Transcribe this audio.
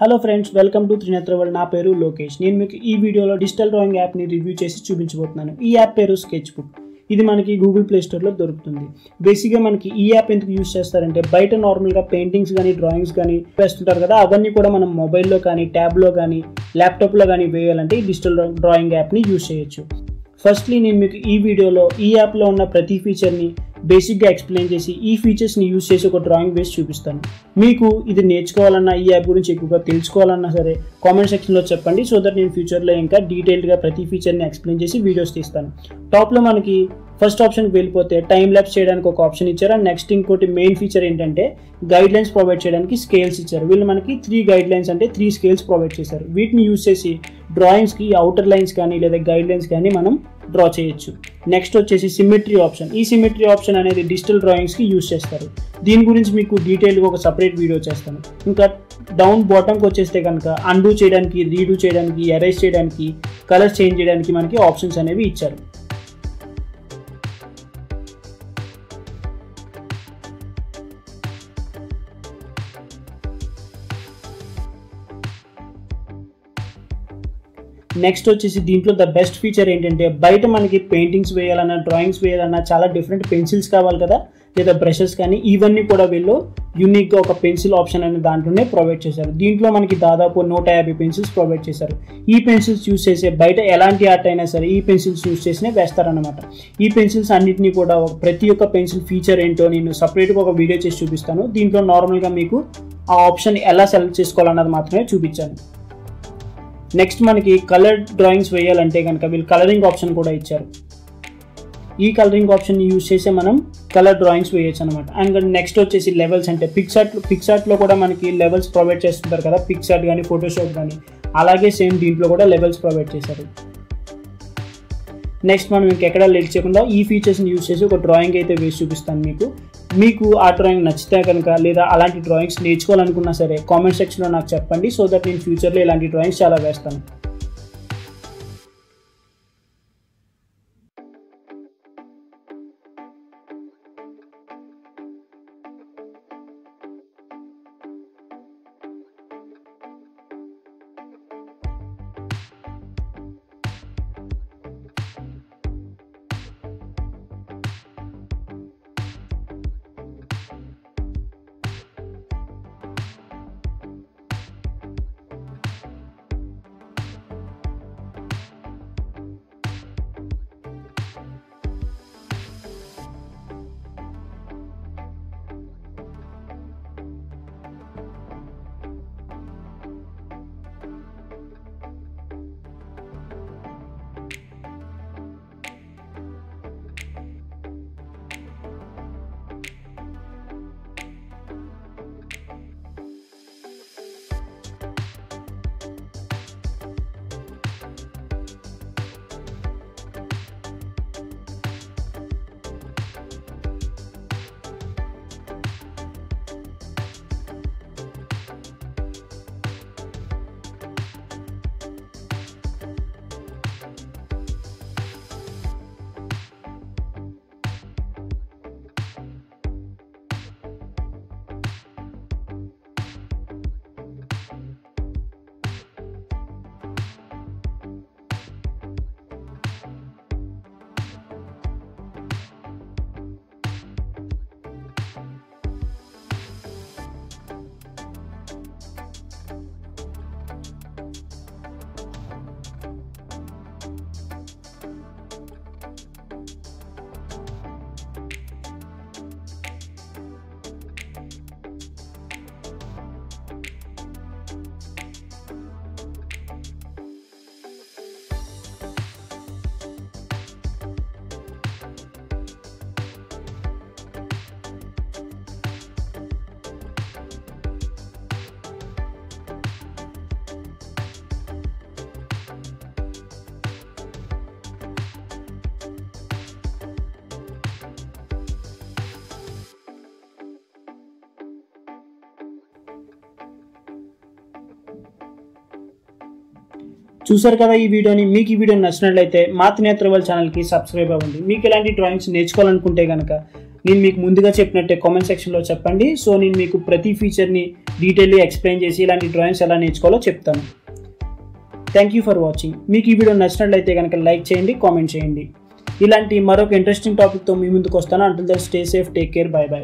Hello friends welcome to Trinetra world నా పేరు లోకేష్. నేను మీకు ఈ వీడియోలో డిజిటల్ డ్రాయింగ్ యాప్ని రివ్యూ చేసి చూపించబోతున్నాను. ఈ యాప్ పేరు స్కెచ్ బుక్ ఇది మనకి గూగుల్ ప్లే స్టోర్లో దొరుకుతుంది. బేసిక్గా మనకి ఈ యాప్ ఎందుకు యూస్ చేస్తారంటే బయట నార్మల్గా పెయింటింగ్స్ కానీ డ్రాయింగ్స్ కానీ వేస్తుంటారు కదా అవన్నీ కూడా మనం మొబైల్లో కానీ ట్యాబ్లో కానీ ల్యాప్టాప్లో కానీ వేయాలంటే ఈ డిజిటల్ డ్రాయింగ్ యాప్ని యూస్ చేయొచ్చు. ఫస్ట్లీ నేను మీకు ఈ వీడియోలో ఈ యాప్లో ఉన్న ప్రతి ఫీచర్ని బేసిక్గా ఎక్స్ప్లెయిన్ చేసి ఈ ఫీచర్స్ని యూజ్ చేసి ఒక డ్రాయింగ్ వేసి చూపిస్తాను. మీకు ఇది నేర్చుకోవాలన్నా ఈ యాప్ గురించి ఎక్కువగా తెలుసుకోవాలన్నా సరే కామెంట్ సెక్షన్లో చెప్పండి సో దట్ నేను ఫ్యూచర్లో ఇంకా డీటెయిల్డ్గా ప్రతి ఫీచర్ని ఎక్స్ప్లెయిన్ చేసి వీడియోస్ తీస్తాను. టాప్లో మనకి ఫస్ట్ ఆప్షన్కి వెళ్ళిపోతే టైం ల్యాబ్స్ చేయడానికి ఒక ఆప్షన్ ఇచ్చారు. అండ్ నెక్స్ట్ ఇంకోటి మెయిన్ ఫీచర్ ఏంటంటే గైడ్ లైన్స్ ప్రొవైడ్ చేయడానికి స్కేల్స్ ఇచ్చారు. వీళ్ళు మనకి త్రీ గైడ్ లైన్స్ అంటే త్రీ స్కేల్స్ ప్రొవైడ్ చేశారు. వీటిని యూజ్ చేసి డ్రాయింగ్స్కి అవుటర్ లైన్స్ కానీ లేదా గైడ్ లైన్స్ కానీ మనం డ్రా చేయొచ్చు. నెక్స్ట్ వచ్చేసి సిమెట్రీ ఆప్షన్ ఈ సిమెట్రీ ఆప్షన్ అనేది డిజిటల్ డ్రాయింగ్స్కి యూజ్ చేస్తారు. దీని గురించి మీకు డీటెయిల్గా ఒక సపరేట్ వీడియో చేస్తాను. ఇంకా డౌన్ బాటమ్కి వచ్చేస్తే కనుక అండూ చేయడానికి రీడూ చేయడానికి ఎరేజ్ చేయడానికి కలర్స్ చేంజ్ చేయడానికి మనకి ఆప్షన్స్ అనేవి ఇచ్చారు. నెక్స్ట్ వచ్చేసి దీంట్లో ద బెస్ట్ ఫీచర్ ఏంటంటే బయట మనకి పెయింటింగ్స్ వేయాలన్నా డ్రాయింగ్స్ వేయాలన్నా చాలా డిఫరెంట్ పెన్సిల్స్ కావాలి కదా. లేదా బ్రషెస్ కానీ ఇవన్నీ కూడా వీళ్ళు యూనిక్గా ఒక పెన్సిల్ ఆప్షన్ అనే దాంట్లోనే ప్రొవైడ్ చేశారు. దీంట్లో మనకి దాదాపు నూట యాభై పెన్సిల్స్ ప్రొవైడ్ చేశారు. ఈ పెన్సిల్స్ యూస్ చేసే బయట ఎలాంటి ఆర్ట్ అయినా సరే ఈ పెన్సిల్స్ యూస్ చేసినే వేస్తారనమాట ఈ పెన్సిల్స్ అన్నింటినీ కూడా ప్రతి ఒక్క పెన్సిల్ ఫీచర్ ఏంటో నేను సపరేట్గా ఒక వీడియో చేసి చూపిస్తాను. దీంట్లో నార్మల్గా మీకు ఆ ఆప్షన్ ఎలా సెలెక్ట్ చేసుకోవాలన్నది మాత్రమే చూపించాను. నెక్స్ట్ మనకి కలర్ డ్రాయింగ్స్ వేయాలంటే కనుక వీళ్ళు కలరింగ్ ఆప్షన్ కూడా ఇచ్చారు. ఈ కలరింగ్ ఆప్షన్ యూజ్ చేసే మనం కలర్ డ్రాయింగ్స్ వేయచ్చు అనమాట అండ్ నెక్స్ట్ వచ్చేసి లెవెల్స్ అంటే పిక్సార్ట్ పిక్సార్ట్లో కూడా మనకి లెవెల్స్ ప్రొవైడ్ చేస్తుంటారు కదా పిక్సార్ట్ కానీ ఫోటోషాప్ కానీ అలాగే సేమ్ దీంట్లో కూడా లెవెల్స్ ప్రొవైడ్ చేశారు. నెక్స్ట్ మనం ఇంకెక్కడ లేట్ చేయకుండా ఈ ఫీచర్స్ని యూజ్ చేసి ఒక డ్రాయింగ్ అయితే వేసి చూపిస్తాను మీకు. మీకు ఆ డ్రాయింగ్ నచ్చితే కనుక లేదా అలాంటి డ్రాయింగ్స్ నేర్చుకోవాలనుకున్నా సరే కామెంట్ సెక్షన్లో నాకు చెప్పండి సో దట్ నేను ఫ్యూచర్లో ఇలాంటి డ్రాయింగ్స్ చాలా వేస్తాను. చూసారు కదా ఈ వీడియోని మీకు ఈ వీడియో నచ్చినట్లయితే మాత్ నేత్రవల్ ఛానల్కి సబ్స్క్రైబ్ అవ్వండి. మీకు ఎలాంటి డ్రాయింగ్స్ నేర్చుకోవాలనుకుంటే కనుక నేను మీకు ముందుగా చెప్పినట్టే కామెంట్ సెక్షన్లో చెప్పండి. సో నేను మీకు ప్రతి ఫీచర్ని డీటెయిల్గా ఎక్స్ప్లెయిన్ చేసి ఇలాంటి డ్రాయింగ్స్ ఎలా నేర్చుకోవాలో చెప్తాను. థ్యాంక్ యూ ఫర్ వాచింగ్ మీకు ఈ వీడియో నచ్చినట్లయితే కనుక లైక్ చేయండి కామెంట్ చేయండి. ఇలాంటి మరొక ఇంట్రెస్టింగ్ టాపిక్తో మీ ముందుకు వస్తాను. Until that stay safe take care bye bye